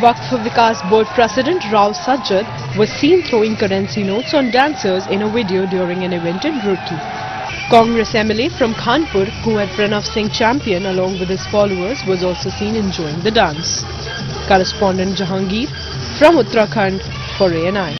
Waqf Vikas Board President Rao Sajjad was seen throwing currency notes on dancers in a video during an event in Roorkee. Congress MLA from Kanpur, Khanpur, Kunwar Pranav Singh Champion along with his followers was also seen enjoying the dance. Correspondent Jahangir from Uttarakhand for ANI.